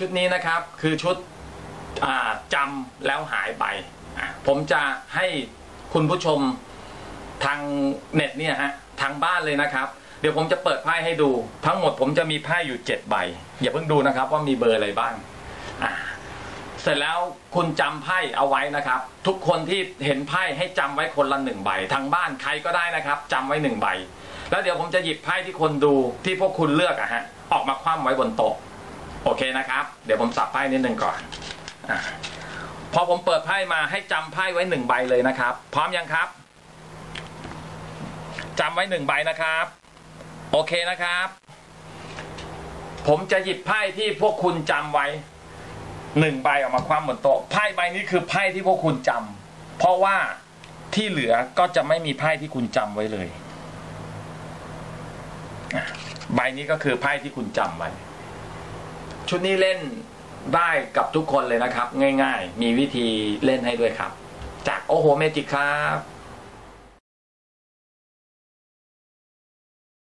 ชุดนี้นะครับคือชุดจำแล้วหายไป ผมจะให้คุณผู้ชมทางเน็ตเนี่ยฮะทางบ้านเลยนะครับ เดี๋ยวผมจะเปิดไพ่ให้ดู ทั้งหมดผมจะมีไพ่อยู่เจ็ดใบ อย่าเพิ่งดูนะครับว่ามีเบอร์อะไรบ้างอ่าเสร็จแล้วคุณจำไพ่เอาไว้นะครับ ทุกคนที่เห็นไพ่ให้จำไว้คนละหนึ่งใบทางบ้านใครก็ได้นะครับจำไว้หนึ่งใบ แล้วเดี๋ยวผมจะหยิบไพ่ที่คนดูที่พวกคุณเลือกอะฮะออกมาคว่ำไว้บนโต๊ะ โอเคนะครับ เดี๋ยวผมสับไพ่นิดนึงก่อนอพอผมเปิดไพ่มาให้จำไพ่ไว้หนึ่งใบเลยนะครับ พร้อมยังครับจำไว้หนึ่งใบนะครับ โอเคนะครับ ผมจะหยิบไพ่ที่พวกคุณจำไว้หนึ่งใบออกมาคว่ำบนโต๊ะไพ่ใบนี้คือไพ่ที่พวกคุณจำเพราะว่าที่เหลือก็จะไม่มีไพ่ที่คุณจำไว้เลยใบนี้ก็คือไพ่ที่คุณจำไว้ ชุดนี้เล่นได้กับทุกคนเลยนะครับ ง่ายๆ มีวิธีเล่นให้ด้วยครับ จากโอโหเมจิกครับ